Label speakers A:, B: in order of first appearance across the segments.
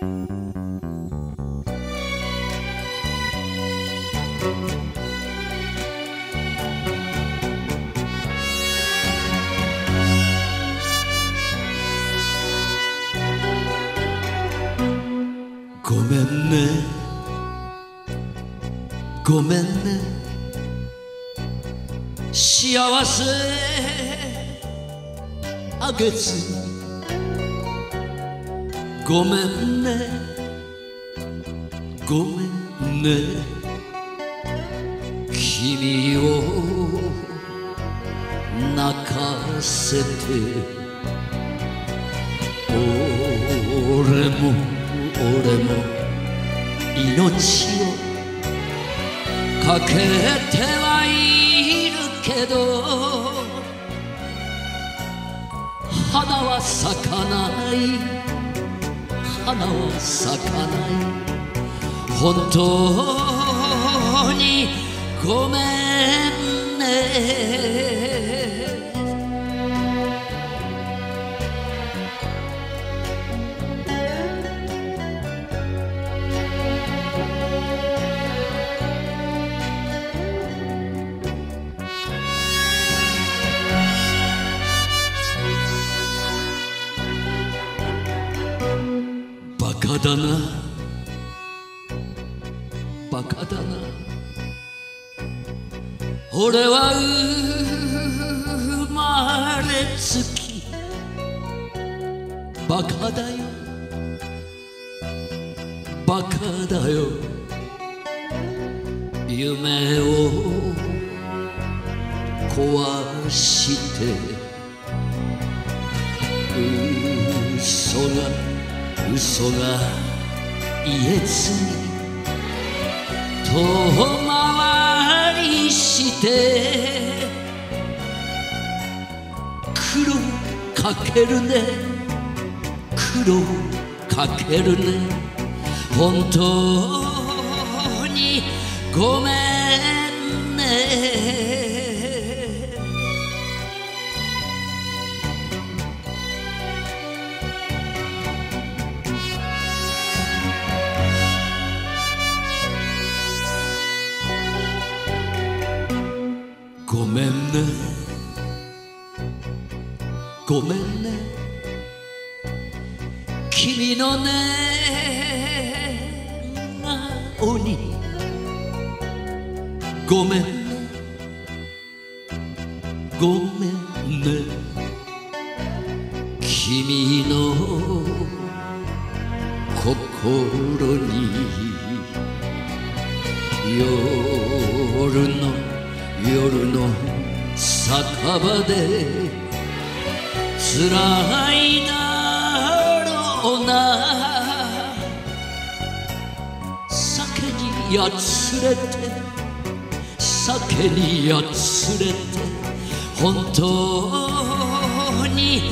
A: ごめんね。ごめんね。幸せ。あげずにごめんね。ごめんね。君を泣かせて俺も俺も命をかけてはいるけど花は咲かない。花は咲かない。本当にごめんバカだな。バカだな。俺は生まれつき。バカだよ。バカだよ。夢を壊して。嘘が。嘘が言えずに遠回りして苦労かけるね。苦労かけるね。本当にごめんね。ごめんね。ごめんね。君のね顔に。ごめん。ねごめんね。君の心に夜の夜の酒場で辛いだろうな酒にやつれて酒にやつれて本当に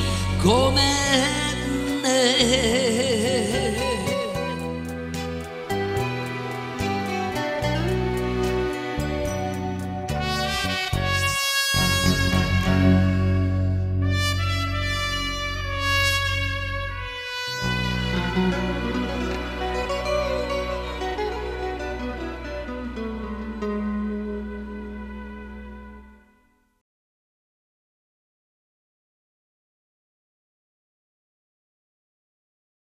A: ごめんね。